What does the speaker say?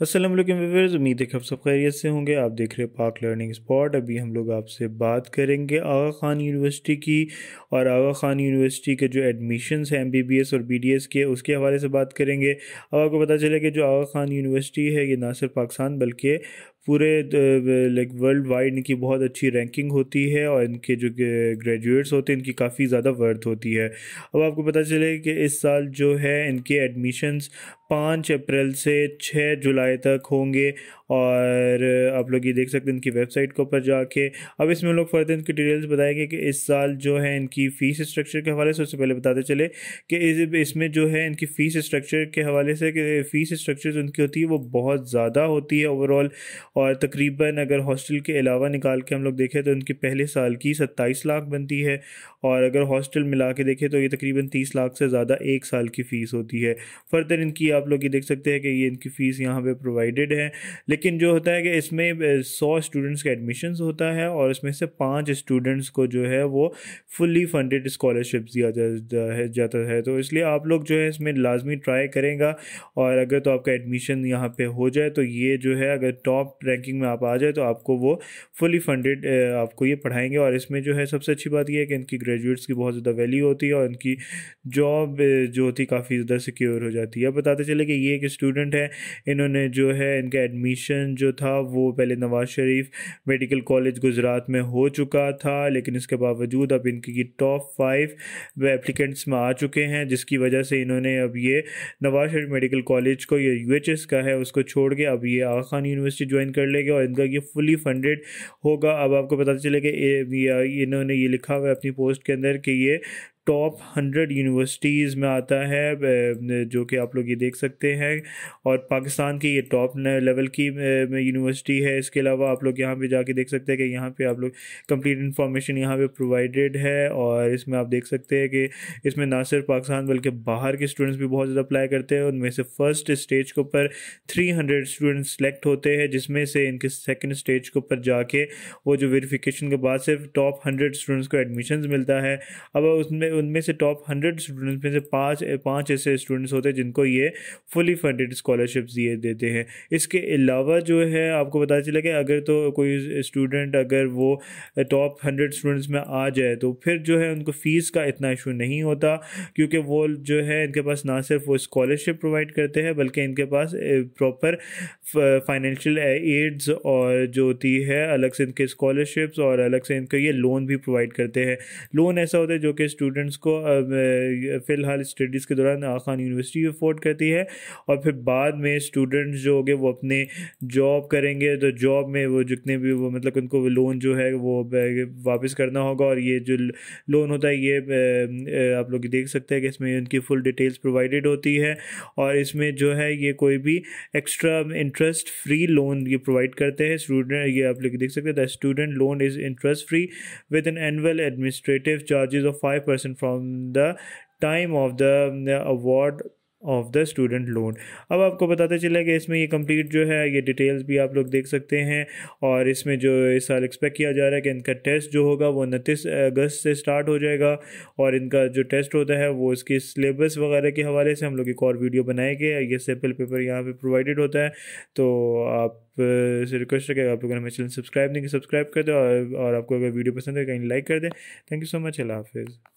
असलम व्यवर्स उम्मीद है कि आप सब खैरियत से होंगे। आप देख रहे हैं पाक लर्निंग स्पॉट अभी हम लोग आपसे बात करेंगे आगा खान यूनिवर्सिटी की और आगा खान यूनिवर्सिटी के जो एडमिशन्स हैं एमबीबीएस और बीडीएस के, उसके हवाले से बात करेंगे। अब आपको पता चले कि जो आगा खान यूनिवर्सिटी है, ये ना सिर्फ़ पाकिस्तान बल्कि पूरे लाइक वर्ल्ड वाइड इनकी बहुत अच्छी रैंकिंग होती है और इनके जो ग्रेजुएट्स होते हैं, इनकी काफ़ी ज़्यादा वर्थ होती है। अब आपको पता चले कि इस साल जो है इनके एडमिशन्स पाँच अप्रैल से छः जुलाई तक होंगे और आप लोग ये देख सकते हैं इनकी वेबसाइट के ऊपर जाके। अब इसमें लोग फर्दर इनकी डिटेल्स बताएँगे कि इस साल जो है इनकी फ़ीस स्ट्रक्चर के हवाले से, उससे पहले बताते चले कि इसमें जो है इनकी फ़ीस स्ट्रक्चर के हवाले से फ़ीस स्ट्रक्चर जो इनकी होती है, वो बहुत ज़्यादा होती है ओवरऑल और तकरीबन अगर हॉस्टल के अलावा निकाल के हम लोग देखें तो इनकी पहले साल की सत्ताईस लाख बनती है। और अगर हॉस्टल मिला के देखें तो ये तकरीबन तीस लाख से ज़्यादा एक साल की फ़ीस होती है। फर्दर इनकी आप लोग ये देख सकते हैं कि ये इनकी फ़ीस यहाँ पे प्रोवाइडेड है। लेकिन जो होता है कि इसमें सौ स्टूडेंट्स का एडमिशन्स होता है और इसमें से पाँच स्टूडेंट्स को जो है वो फुली फंडेड स्कॉलरशिप दिया जाता है। तो इसलिए आप लोग जो है इसमें लाजमी ट्राई करेंगे और अगर तो आपका एडमिशन यहाँ पे हो जाए तो ये जो है अगर टॉप रैंकिंग में आप आ जाए तो आपको वो फुली फंडेड आपको ये पढ़ाएँगे और इसमें जो है सबसे अच्छी बात यह है कि इनकी ग्रेजुएट्स की बहुत ज़्यादा वैल्यू होती है और इनकी जॉब जो होती काफ़ी ज़्यादा सिक्योर हो जाती है। बताते चले कि ये एक स्टूडेंट है, इन्होंने जो है इनका एडमिशन जो था, वो पहले नवाज़ शरीफ मेडिकल कॉलेज गुजरात में हो चुका था, लेकिन इसके बावजूद अब इनकी टॉप फाइव एप्लीकेंट्स में आ चुके हैं, जिसकी वजह से इन्होंने अब ये नवाज़ शरीफ मेडिकल कॉलेज को, ये यू का है, उसको छोड़ के अब ये आगा खान यूनिवर्सिटी ज्वाइन कर लेंगे और इनका ये फुली फंडेड होगा। अब आपको पता चलेगा इन्होंने ये लिखा हुआ है अपनी पोस्ट के अंदर कि ये टॉप हंड्रेड यूनिवर्सिटीज़ में आता है जो कि आप लोग ये देख सकते हैं। और पाकिस्तान की ये टॉप लेवल की यूनिवर्सिटी है। इसके अलावा आप लोग यहाँ पे जाके देख सकते हैं कि यहाँ पे आप लोग कंप्लीट इन्फॉर्मेशन यहाँ पे प्रोवाइडेड है। और इसमें आप देख सकते हैं कि इसमें ना सिर्फ़ पाकिस्तान बल्कि बाहर के स्टूडेंट्स भी बहुत ज़्यादा अप्लाई करते हैं। उनमें से फ़र्स्ट स्टेज के ऊपर थ्री हंड्रेड स्टूडेंट्स सेलेक्ट होते हैं, जिसमें से इनके सेकेंड स्टेज के ऊपर जाके वो जो वेरीफिकेशन के बाद सिर्फ़ टॉप हंड्रेड स्टूडेंट्स को एडमिशन मिलता है। अब उसमें उनमें से टॉप हंड्रेड स्टूडेंट्स में से पाँच पाँच ऐसे स्टूडेंट्स होते हैं जिनको ये फुली फंडेड स्कॉलरशिप दिए, देते हैं। इसके अलावा जो है, आपको पता चला कि अगर तो कोई स्टूडेंट अगर वो टॉप हंड्रेड स्टूडेंट्स में आ जाए तो फिर जो है उनको फ़ीस का इतना इशू नहीं होता, क्योंकि वो जो है इनके पास ना सिर्फ़ वो स्कॉलरशिप प्रोवाइड करते हैं, बल्कि इनके पास प्रॉपर फाइनेंशियल एड्स और जो होती है, अलग से इनके स्कॉलरशिप्स और अलग से इनका ये लोन भी प्रोवाइड करते हैं। लोन ऐसा होता है जो कि स्टूडेंट स्टूडेंट्स को फ़िलहाल स्टडीज़ के दौरान आखान यूनिवर्सिटी अफोर्ड करती है और फिर बाद में स्टूडेंट्स जो होंगे वो अपने जॉब करेंगे तो जॉब में वो जितने भी वो मतलब उनको लोन जो है वो वापस करना होगा और ये जो लोन होता है ये आप लोग देख सकते हैं कि इसमें उनकी फुल डिटेल्स प्रोवाइडेड होती है और इसमें जो है ये कोई भी एक्स्ट्रा इंटरेस्ट फ्री लोन ये प्रोवाइड करते हैं। स्टूडेंट ये आप लोग देख सकते हैं the student loan is interest free with an annual administrative charges of five percent from the time of the award of the student loan अब आपको बताते चला कि इसमें ये कंप्लीट जो है ये डिटेल्स भी आप लोग देख सकते हैं और इसमें जो इस साल एक्सपेक्ट किया जा रहा है कि इनका टेस्ट जो होगा वो उनतीस अगस्त से स्टार्ट हो जाएगा और इनका जो टेस्ट होता है वो इसकी सिलेबस वगैरह के हवाले से हम लोग एक और वीडियो बनाएँगे। ये सैंपल पेपर यहाँ पे प्रोवाइडेड होता है। तो आप से रिक्वेस्ट है कि आप लोगों ने मेरे चैनल सब्सक्राइब नहीं कि सब्सक्राइब कर दें और, और आपको अगर वीडियो पसंद है कहीं लाइक कर दें। थैंक यू सो मच अल्लाह हाफिज़